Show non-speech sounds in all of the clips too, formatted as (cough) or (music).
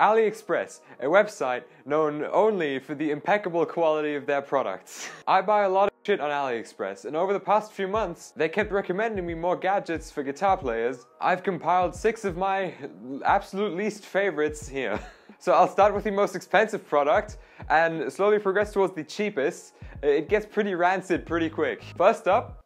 AliExpress, a website known only for the impeccable quality of their products. I buy a lot of shit on AliExpress, and over the past few months, they kept recommending me more gadgets for guitar players. I've compiled six of my absolute least favorites here. (laughs) So I'll start with the most expensive product and slowly progress towards the cheapest. It gets pretty rancid pretty quick. First up,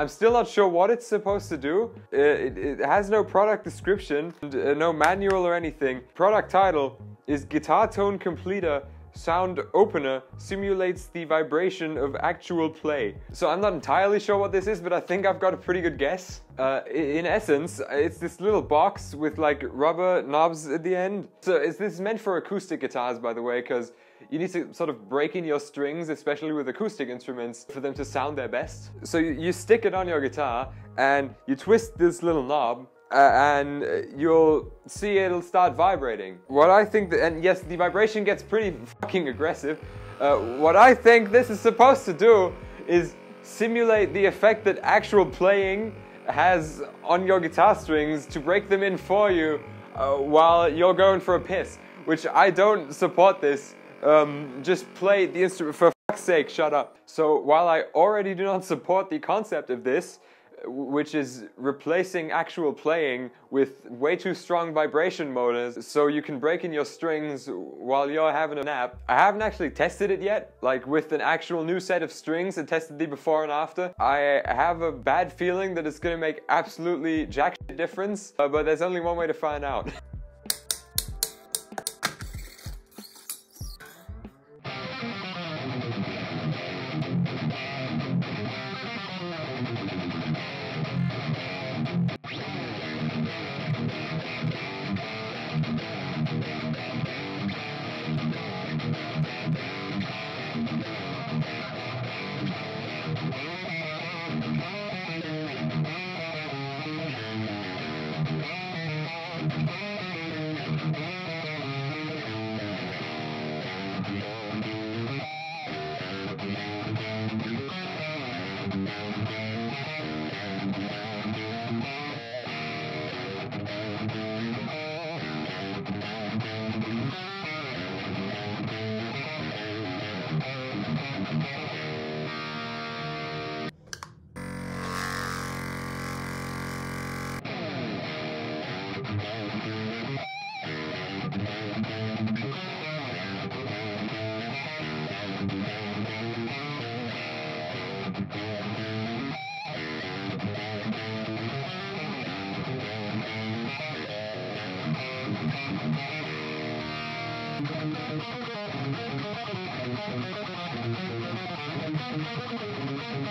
I'm still not sure what it's supposed to do. It, it, has no product description, and, uh, no manual or anything. Product title is Guitar Tone Completer sound opener simulates the vibration of actual play. So I'm not entirely sure what this is, but I think I've got a pretty good guess. Uh, in essence, it's this little box with like rubber knobs at the end. So is this meant for acoustic guitars, by the way, because you need to sort of break in your strings, especially with acoustic instruments, for them to sound their best. So you stick it on your guitar and you twist this little knob uh, and you'll see it'll start vibrating. What I think that, and yes, the vibration gets pretty fucking aggressive. Uh, what I think this is supposed to do is simulate the effect that actual playing has on your guitar strings to break them in for you uh, while you're going for a piss. Which I don't support this. Um, just play the instrument for fuck's sake, shut up. So while I already do not support the concept of this, which is replacing actual playing with way too strong vibration motors so you can break in your strings while you're having a nap. I haven't actually tested it yet, like with an actual new set of strings and tested the before and after. I have a bad feeling that it's gonna make absolutely jack difference, uh, but there's only one way to find out. (laughs)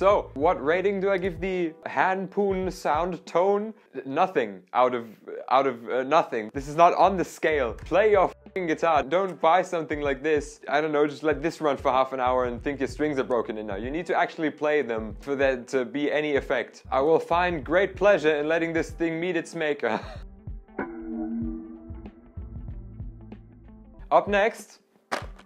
So, what rating do I give the Hanpun sound tone? Nothing out of out of uh, nothing. This is not on the scale. Play your guitar. Don't buy something like this. I don't know, just let this run for half an hour and think your strings are broken in now. You need to actually play them for there to be any effect. I will find great pleasure in letting this thing meet its maker. (laughs) Up next,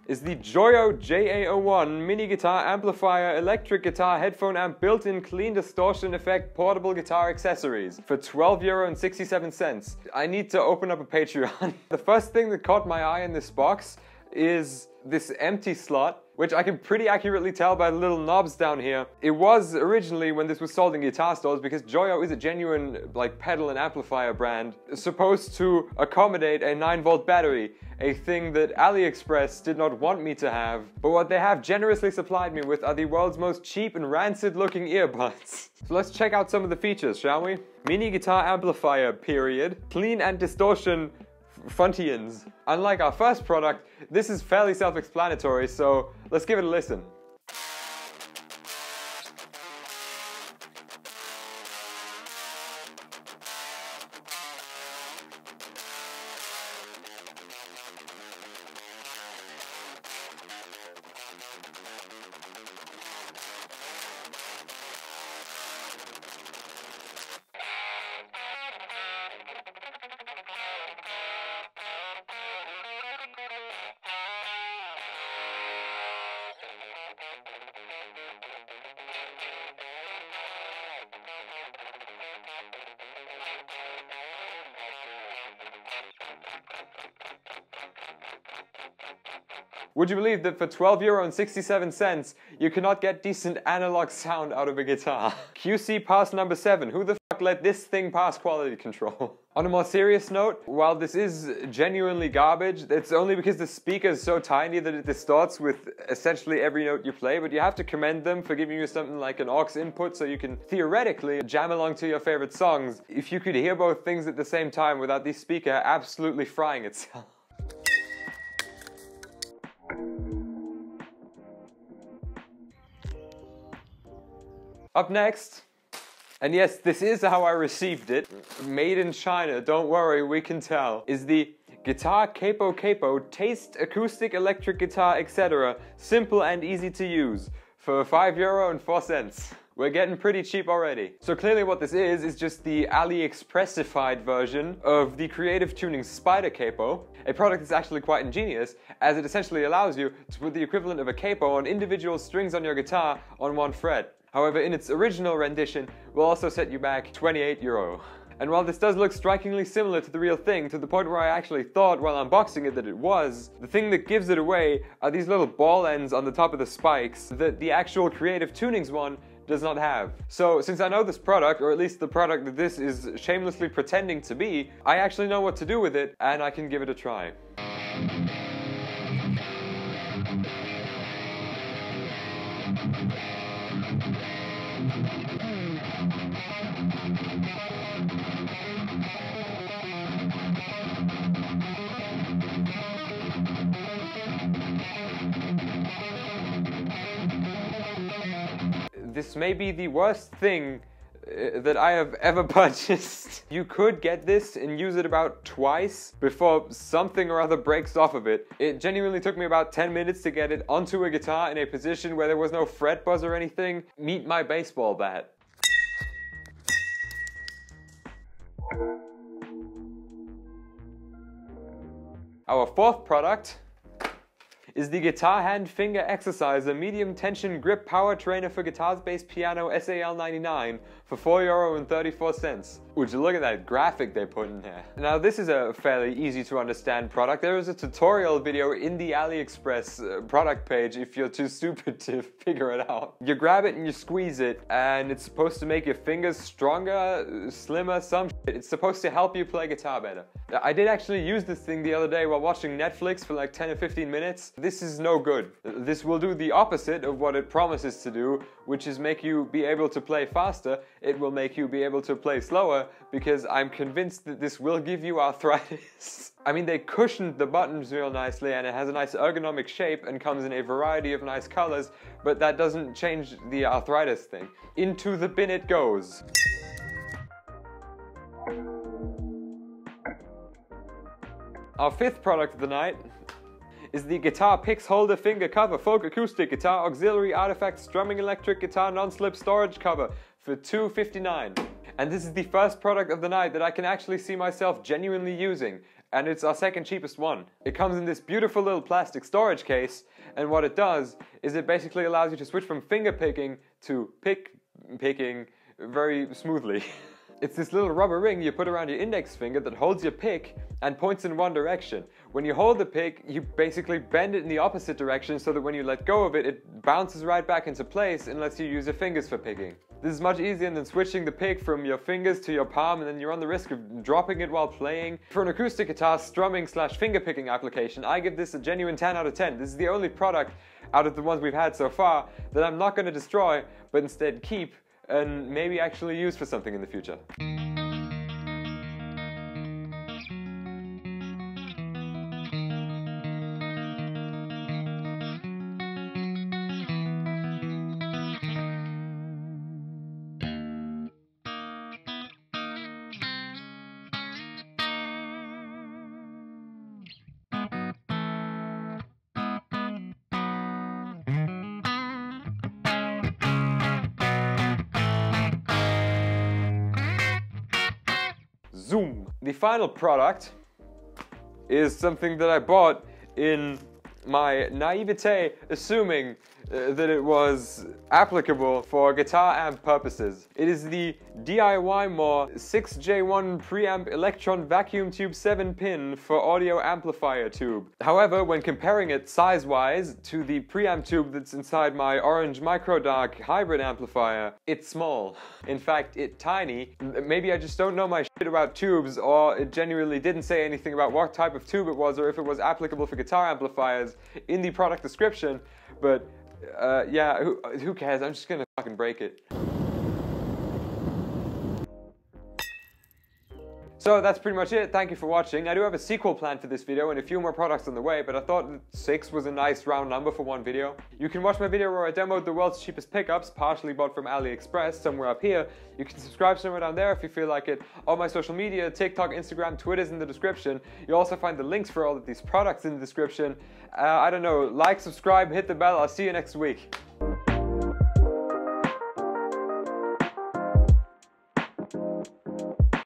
is the Joyo JA01 mini guitar amplifier electric guitar headphone amp built-in clean distortion effect portable guitar accessories for 12 euro and 67 cents. I need to open up a Patreon. (laughs) the first thing that caught my eye in this box is this empty slot which I can pretty accurately tell by the little knobs down here. It was originally when this was sold in guitar stores because Joyo is a genuine like pedal and amplifier brand supposed to accommodate a 9 volt battery a thing that AliExpress did not want me to have, but what they have generously supplied me with are the world's most cheap and rancid looking earbuds. So let's check out some of the features, shall we? Mini guitar amplifier, period. Clean and distortion Frontians. Unlike our first product, this is fairly self-explanatory, so let's give it a listen. Would you believe that for 12 euro and 67 cents, you cannot get decent analog sound out of a guitar? (laughs) QC pass number 7. Who the fuck let this thing pass quality control? (laughs) On a more serious note, while this is genuinely garbage, it's only because the speaker is so tiny that it distorts with essentially every note you play, but you have to commend them for giving you something like an aux input so you can theoretically jam along to your favorite songs if you could hear both things at the same time without the speaker absolutely frying itself. (laughs) Up next, and yes, this is how I received it, made in China, don't worry, we can tell, is the Guitar Capo Capo Taste Acoustic Electric Guitar etc. Simple and easy to use for 5 euro and 4 cents. We're getting pretty cheap already. So clearly what this is, is just the AliExpressified version of the Creative Tuning Spider Capo, a product that's actually quite ingenious, as it essentially allows you to put the equivalent of a capo on individual strings on your guitar on one fret. However, in its original rendition, will also set you back 28 euro. And while this does look strikingly similar to the real thing, to the point where I actually thought while unboxing it that it was, the thing that gives it away are these little ball ends on the top of the spikes that the actual Creative Tunings one does not have. So since I know this product, or at least the product that this is shamelessly pretending to be, I actually know what to do with it and I can give it a try. This may be the worst thing uh, that I have ever (laughs) purchased. You could get this and use it about twice before something or other breaks off of it. It genuinely took me about 10 minutes to get it onto a guitar in a position where there was no fret buzz or anything. Meet my baseball bat. Our fourth product is the Guitar Hand Finger Exerciser Medium Tension Grip Power Trainer for Guitars Bass Piano SAL99 for 4 euro and 34 cents. Would you look at that graphic they put in here. Now this is a fairly easy to understand product. There is a tutorial video in the AliExpress uh, product page if you're too (laughs) stupid to figure it out. You grab it and you squeeze it and it's supposed to make your fingers stronger, slimmer, some shit. It's supposed to help you play guitar better. I did actually use this thing the other day while watching Netflix for like 10 or 15 minutes. This is no good. This will do the opposite of what it promises to do, which is make you be able to play faster it will make you be able to play slower because I'm convinced that this will give you arthritis. (laughs) I mean, they cushioned the buttons real nicely and it has a nice ergonomic shape and comes in a variety of nice colors, but that doesn't change the arthritis thing. Into the bin it goes. Our fifth product of the night is the Guitar Picks Holder Finger Cover Folk Acoustic Guitar Auxiliary Artifact Strumming Electric Guitar Non-Slip Storage Cover for $2.59. And this is the first product of the night that I can actually see myself genuinely using, and it's our second cheapest one. It comes in this beautiful little plastic storage case, and what it does is it basically allows you to switch from finger picking to pick picking very smoothly. (laughs) It's this little rubber ring you put around your index finger that holds your pick and points in one direction. When you hold the pick, you basically bend it in the opposite direction so that when you let go of it, it bounces right back into place and lets you use your fingers for picking. This is much easier than switching the pick from your fingers to your palm and then you run the risk of dropping it while playing. For an acoustic guitar strumming slash finger picking application, I give this a genuine 10 out of 10. This is the only product out of the ones we've had so far that I'm not going to destroy, but instead keep and maybe actually use for something in the future. The final product is something that I bought in my naivete, assuming Uh, that it was applicable for guitar amp purposes. It is the DIY More 6J1 preamp electron vacuum tube 7 pin for audio amplifier tube. However, when comparing it size-wise to the preamp tube that's inside my orange micro dark hybrid amplifier, it's small. In fact, it's tiny. Maybe I just don't know my shit about tubes or it genuinely didn't say anything about what type of tube it was or if it was applicable for guitar amplifiers in the product description. But uh, yeah, who, who cares? I'm just gonna fucking break it. So that's pretty much it. Thank you for watching. I do have a sequel planned for this video and a few more products on the way, but I thought six was a nice round number for one video. You can watch my video where I demoed the world's cheapest pickups, partially bought from AliExpress, somewhere up here. You can subscribe somewhere down there if you feel like it. All my social media, TikTok, Instagram, Twitter is in the description. You'll also find the links for all of these products in the description. Uh, I don't know, like, subscribe, hit the bell. I'll see you next week.